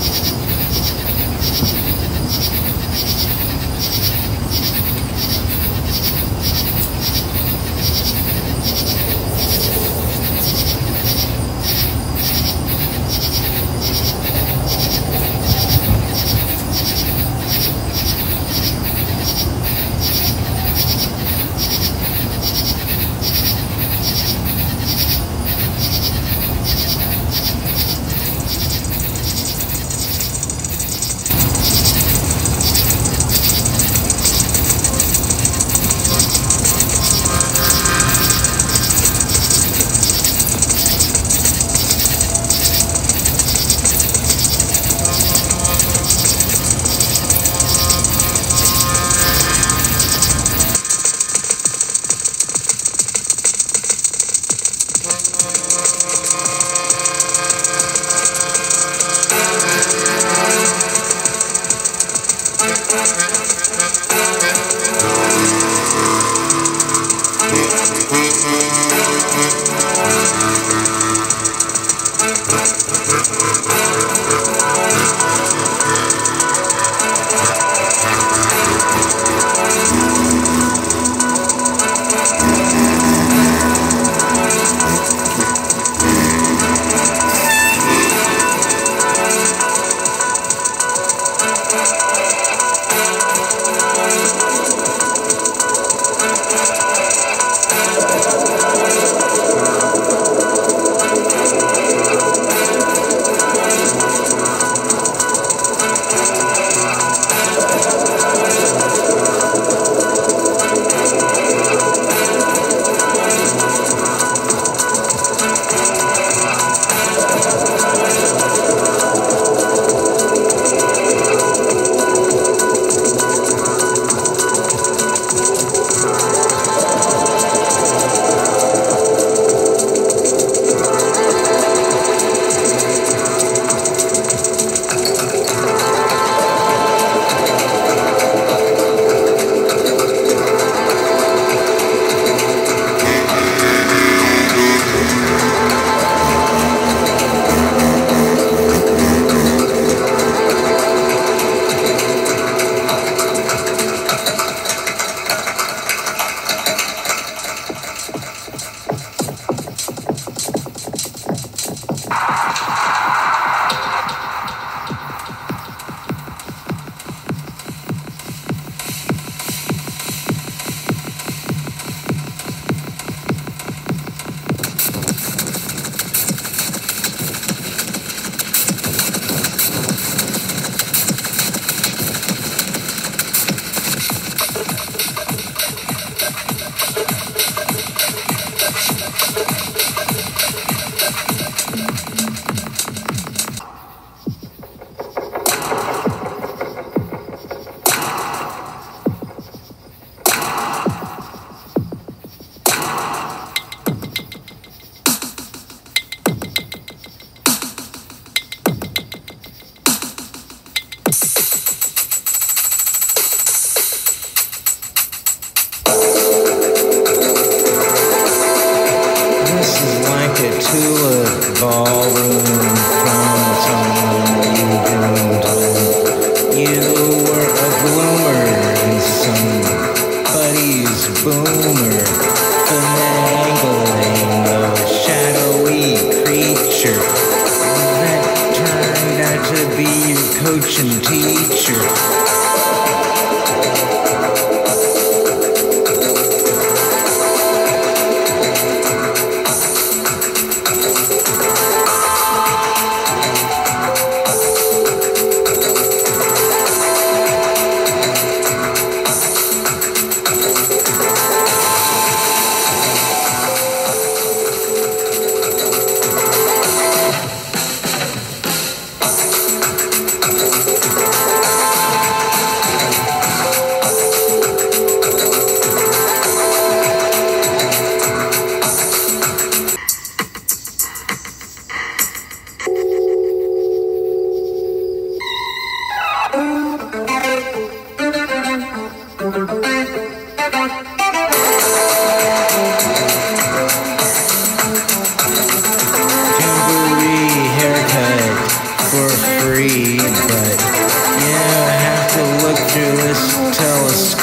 you to from time you. You were a bloomer some buddy's boomer.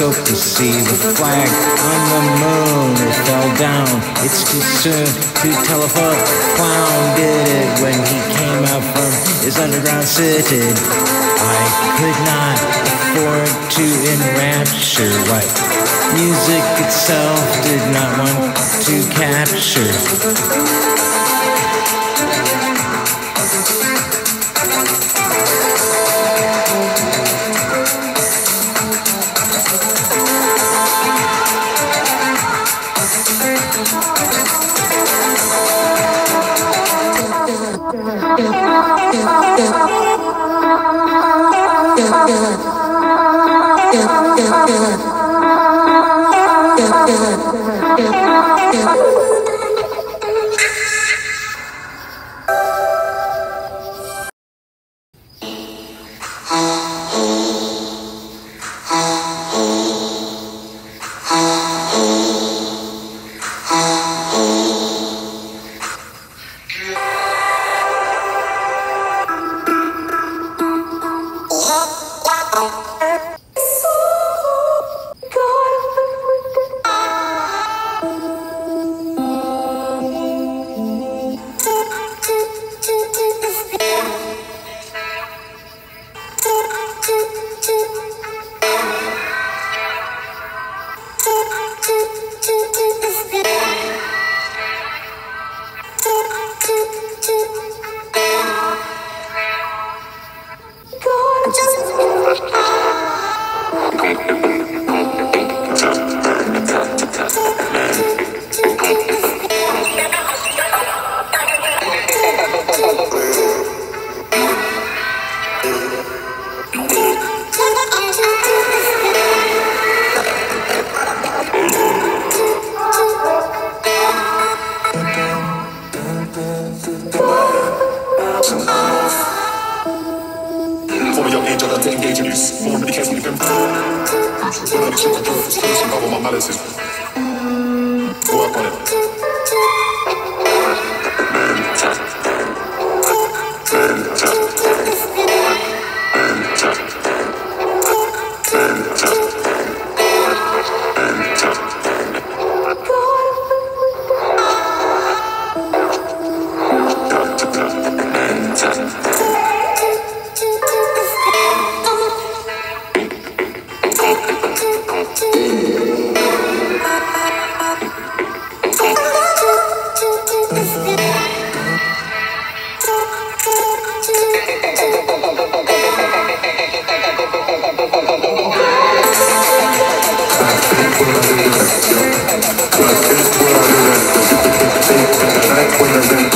Telescope to see the flag on the moon. It fell down. It's too soon to tell if a clown did it when he came out from his underground city. I could not afford to enrapture what music itself did not want to capture. veces. When I